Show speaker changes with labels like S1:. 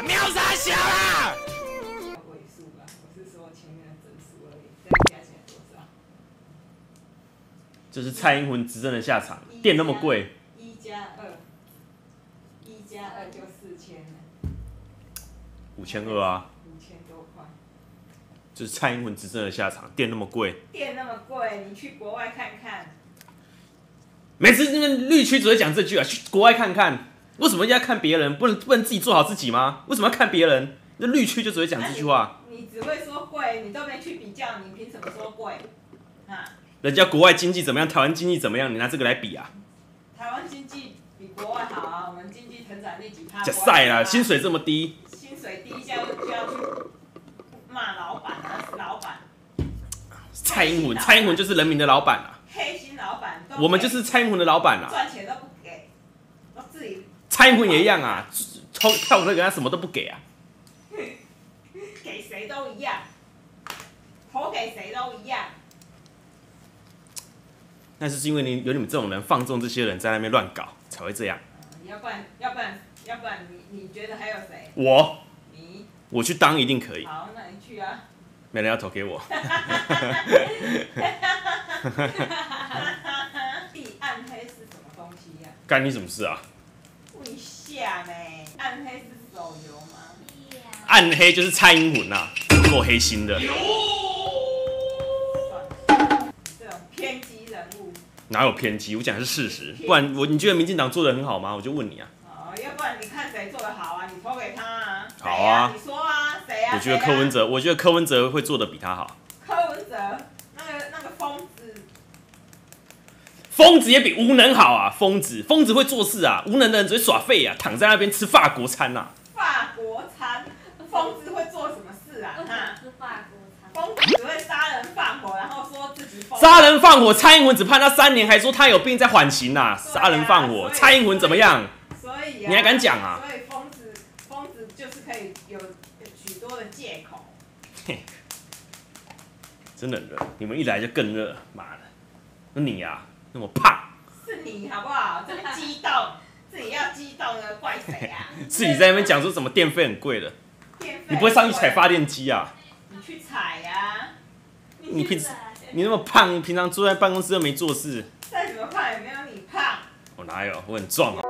S1: 喵啥小啊？
S2: 尾数吧，我是说前面的整数而已，这样加起来多少？
S3: 这是蔡英文执政的下场，电那么贵，
S2: 一加二，一加二就四千了，
S3: 五千二啊，
S2: 五千多块。
S3: 这是蔡英文执政的下场，电那么贵，
S2: 电那么贵，你去国外看看。
S3: 每次那个绿区只会讲这句啊，去国外看看，为什么要看别人？不能不能自己做好自己吗？为什么要看别人？那绿区就只会讲这句话，
S2: 你只会说贵，你都没去比较，你凭什么说贵？啊，
S3: 人家国外经济怎么样，台湾经济怎么样？你拿这个来比啊？
S2: 台湾经济比国外好啊，我们经济成长率几趴？
S3: 假赛啦，薪
S2: 水
S3: 水这么低，
S2: 薪水低，下就就要去骂老板啊，是老板，
S3: 蔡英文，蔡英文就是人民的老板啊，
S2: 黑心老板
S3: 我们就是蔡英文的老板啊，
S2: 赚钱都不给，都自己
S3: 蔡英文也一样啊，抽跳这个他什么都不给啊，
S2: 给谁都一样，投给谁都一样。
S3: 那就是因为你有你们这种人放纵这些人在那边乱搞，才会这样。
S2: 嗯要不然，要不然，要不然你你觉得还有谁？
S3: 我
S2: 你
S3: 我去当一定可以，
S2: 好，那你去啊。
S3: 没人要投给我。
S2: 地暗黑是什么东西呀、
S3: 干你什么事啊？
S2: 暗黑是手游吗？
S3: 暗黑就是蔡英文呐、够黑心的，
S2: 这种偏激人物，
S3: 哪有偏激？我讲的是事实，不然我你觉得民进党做的很好吗？我就问你啊，
S2: 哦，要不然你看谁做的好啊？你投给他啊。
S3: 好啊
S2: 谁你说啊，谁啊？
S3: 我觉得柯文哲，我觉得柯文哲会做的比他好。
S2: 柯文哲那个那个疯子，
S3: 疯子也比无能好啊！疯子，疯子会做事啊，无能的人只会耍废啊，躺在那边吃法国餐呐、啊。
S2: 法国餐，疯子会做什么事啊？哈，
S4: 是法国餐。
S2: 疯子只会杀人放火，然后说自己疯。
S3: 杀人放火，蔡英文只判他三年，还说他有病在缓刑呐、啊。杀人放火，蔡英文怎么样？
S2: 所以、啊、
S3: 你还敢讲啊
S2: 所以疯子，疯子就是可以有有许多的借口。
S3: 真的很热，你们一来就更热，妈的！那你呀、那么胖，
S2: 是你好不好？这么激动，自己要激动的怪谁啊？
S3: 自己在那边讲说什么电费很贵的，
S2: 电费
S3: 你不会上去踩发电机啊？
S2: 你去踩呀、
S3: 你平时你那么胖，你平常坐在办公室又没做事，
S2: 再怎么胖也没有你胖。
S3: 我哪有？我很壮啊！